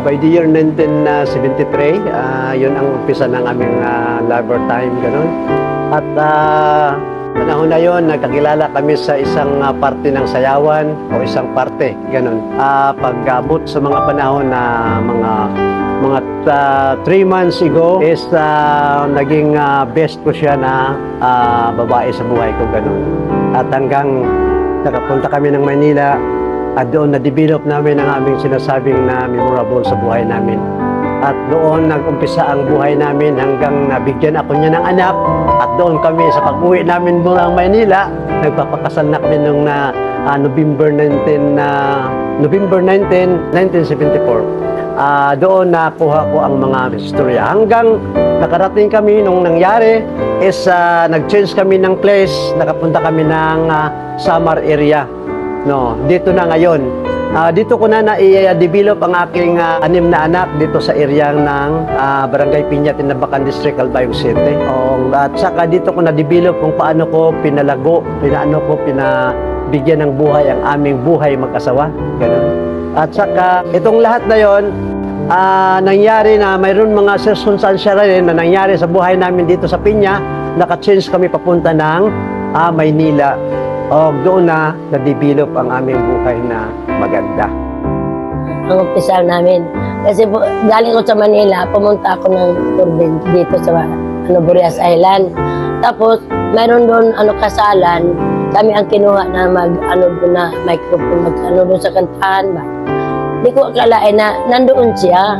by the year 1973, ah, yun ang umpisa ng aming ah, labor time, ganun. At ah, panahon na yon, nagkakilala kami sa isang ah, parte ng sayawan o isang parte, ganun. Ah, pag-abot sa mga panahon na mga mga ah, three months ago is ah, naging ah, best ko siya na ah, babae sa buhay ko, ganun. At hanggang nakapunta kami ng Manila, at doon na-develop namin ang aming sinasabing na memorable sa buhay namin. At doon nag-umpisa ang buhay namin hanggang nabigyan ako niya ng anak. At doon kami sa pag-uwi namin mula Manila, nagpapakasal na kami noong na ah, November 19 na November 19, 1974. Ah, doon nakuha ko ang mga istorya. Hanggang nakarating kami nung nangyari is ah, nag-change kami ng place, nakapunta kami ng ah, Samar area. No, dito na ngayon. Ah, dito ko na na-develop ang aking ah, anim na anak dito sa area ng ah, Barangay Piña, Tinabacan District, Albay City. Oh, at saka dito ko na-develop kung paano ko pinalago, pinaano ko pinabigyan ng buhay ang aming buhay mag-asawa. Ganun. At saka itong lahat na yon ah, nangyari na mayroon mga circumstansya rin na nangyari sa buhay namin dito sa Piña, naka-change kami papunta ng ah, Maynila. O doon na na-develop ang aming buhay na maganda. ang umpisa namin. Kasi galing ko sa Manila, pumunta ako ng tour din dito sa ano, Burias Island. Tapos, mayroon doon ano, kasalan. Kami ang kinuha na mag, ano doon na, microphone, mag, ano doon sa kantahan ba. Hindi ko akalain na nandoon siya.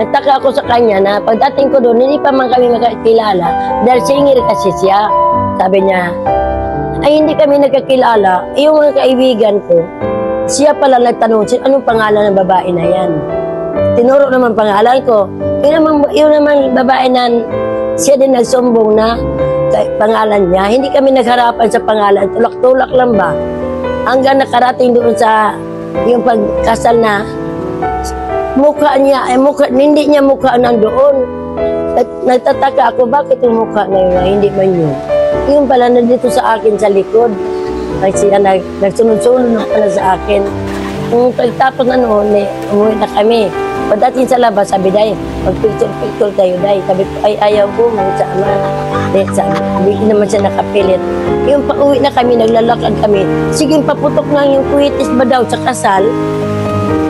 Nagtaka ako sa kanya na pagdating ko doon, hindi pa man kami magkakilala dahil singer kasi siya. Sabi niya, ay hindi kami nagkakilala. Eh, Yung mga kaibigan ko, siya pala nagtanong, "Sino- anong pangalan ng babae na yan? Tinuro naman pangalan ko. Yun naman, yun naman babae na siya din nagsumbong na pangalan niya. Hindi kami nagharapan sa pangalan. Tulak-tulak lang ba? Hanggang nakarating doon sa yung pagkasal na mukha niya, eh, mukha, hindi niya mukha nandoon. Nag- Nagtataka ako, bakit yung mukha na yun, hindi man yun? Yung pala nandito sa akin sa likod. Ay siya nag, nagsunod-sunod na pala sa akin. Nung pagtapos na noon, eh, umuwi na kami. Pagdating sa labas, sabi Day, mag-picture-picture tayo, Day. Sabi ko, ay ayaw ko, magsama. Eh, sabi, hindi naman siya nakapilit. Yung pauwi na kami, naglalakad kami. Sige, paputok na yung kuitis ba daw sa kasal?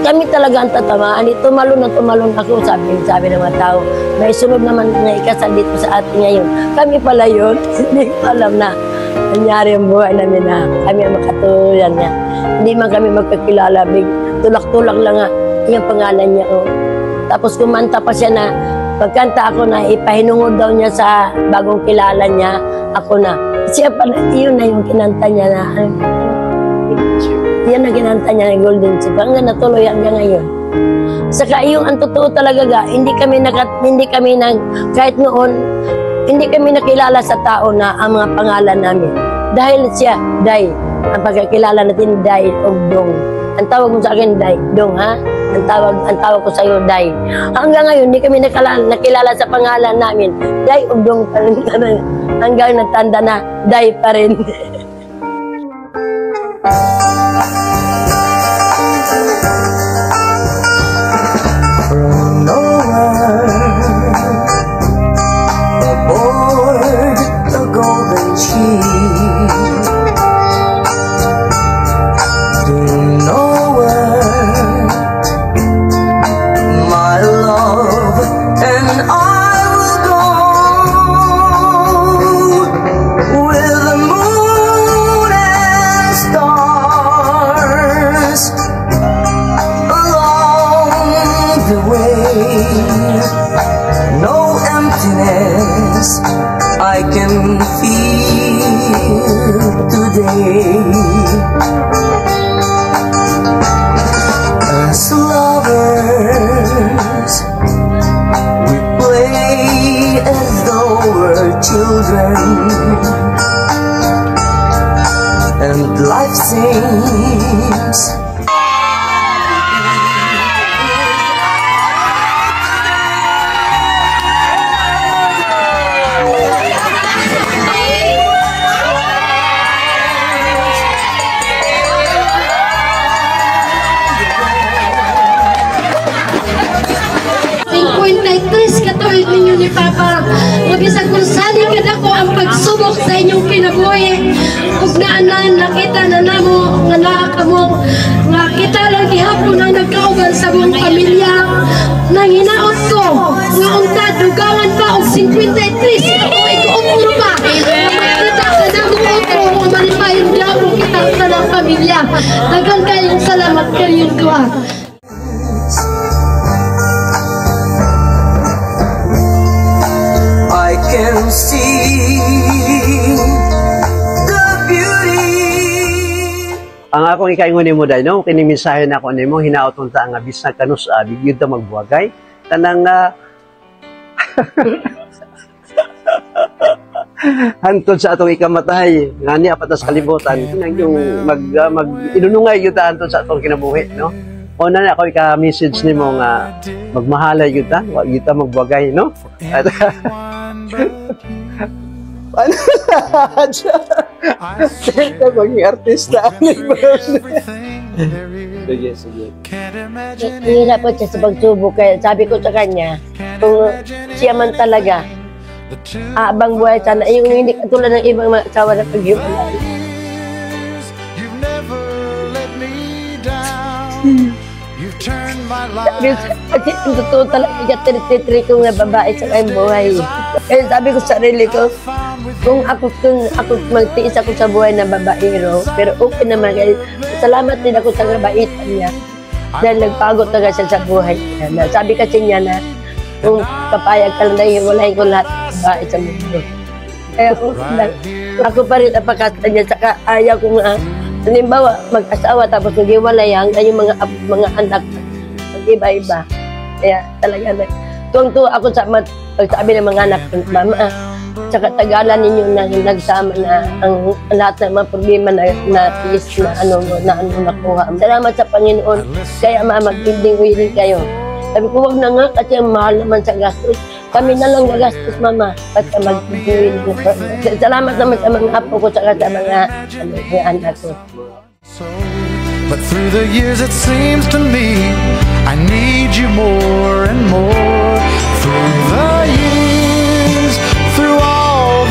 Kami talaga ang tatamaan. Di tumalon na tumalon ako, sabi, sabi ng mga tao. May sunod naman na ikasal dito sa atin ngayon. Kami pala yun. Hindi ko alam na nangyari ang buhay namin na kami ang makatuluyan niya. Hindi man kami magkakilala. Big, tulak-tulak lang nga yung pangalan niya. Oh. Tapos kumanta pa siya na pagkanta ako na ipahinungod daw niya sa bagong kilala niya. Ako na. Siya pa, yun na yung kinanta niya na ano, yan ang kinanta niya ng Golden Chip. Hanggang natuloy hanggang ngayon. Saka yung ang totoo talaga ga, hindi kami nakat, hindi kami nag, kahit noon, hindi kami nakilala sa tao na ang mga pangalan namin. Dahil siya, Day, ang pagkakilala natin, Day o Dong. Ang tawag mo sa akin, Day, Dong, ha? Ang tawag, ang tawag ko sa iyo, Day. Hanggang ngayon, hindi kami nakilala, nakilala sa pangalan namin. Day o Dong pa rin. Hanggang natanda na, Day pa rin. can feel today. As lovers, we play as though we're children. And life seems ni Papa. Bisag kung sani kadako ang pagsubok sa inyong kinabuhi. Ug naanan nakita na namo nga naa kamo nga kita lang gihapon ang nagkauban sa buong pamilya. Nang hinaot ko nga unta dugangan pa og 53 ako ikuumuro pa. Makita ka na mo otro nga malipayon diabo kita sa ng pamilya. Daghang kayong salamat duha. I Ang akong ikaingon mo dahil, no? Kinimensahe na ako nimo hinaot unta nga bisag kanus uh, bigyud ta magbuwagay. Tanang ah, hantod sa atong ikamatay nga niya patas kalibutan. Nang yung mag ah, mag inunungay gyud ta hantod sa atong kinabuhi no? O na ako ika message nimo nga magmahalay gyud ta. Wa gyud ta magbuwagay no ano Kaya maging artista Sige, sige. Hirap po siya sa pagsubok. Kaya sabi ko sa kanya, kung siya man talaga, abang buhay sana, yung hindi katulad ng ibang mga asawa na life. Kasi ang totoo talaga, 33 kong na babae sa kayong buhay. Kaya sabi ko sa sarili ko, kung ako kung ako magtiis ako sa buhay ng babaero, pero okay naman salamat din ako sa kabaitan niya. Dahil nagpagod talaga siya sa buhay niya. Na, sabi kasi niya na kung papayag ka lang na hiwalay ko lahat ng babae sa mundo. Kaya ako, na, ako pa rin napakasta niya. Saka ayaw ko nga, halimbawa mag-asawa tapos nag-iwalay hanggang yung mga, mga anak mag-iba-iba. Kaya talaga na, tuwang-tuwa ako sa mat, pagsabi ng mga anak Mama, sa katagalan ninyo na nagsama na ang lahat ng mga problema na na is na ano na ano nakuha. Salamat sa Panginoon. Kaya mama, magpinding willing kayo. Sabi ko, wag na nga kasi ang mahal naman sa gastos. Kami na lang gagastos, mama. Basta magpinding. Salamat naman sa mga apo ko saka sa mga, ano, anak ko. But through the years it seems to me I need you more and more. Through the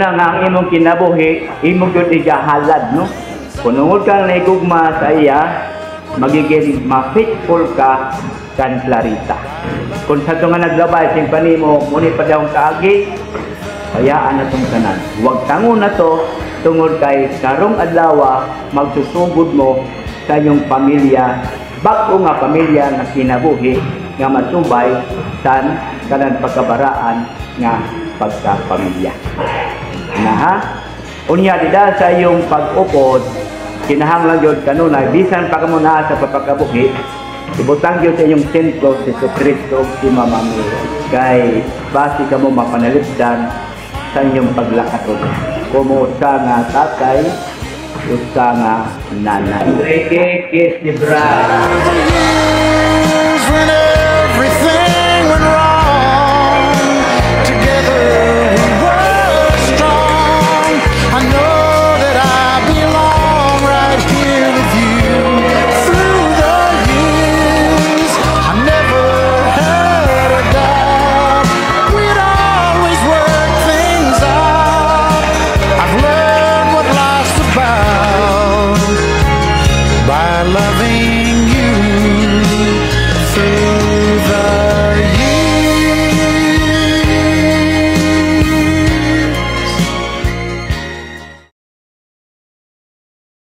Muna nga ang imong kinabuhi, imong yun igahalad, no? Kung nungod kang naigugma sa iya, magiging ma-faithful ka kan Clarita. Kung sa nga naglabay, sing panimo, muni pa daw kaagi, hayaan na tong tanan. Huwag tango na to, tungod kay karong adlaw magsusugod mo sa iyong pamilya, bako nga pamilya nga kinabuhi, nga masubay san kanan pagkabaraan nga pagkapamilya na ha? Unya dida sa iyong pag-upod kinahanglan gyud kanunay bisan pa kamo naa sa pagpakabuhi ibutang gyud sa inyong sentro si Kristo si Mama Mary. Kay basi kamo mapanalipdan sa inyong paglakaton kumo sa nga tatay? Usa nga nanay? Reke kiss ni bride